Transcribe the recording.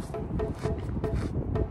ハハハハ!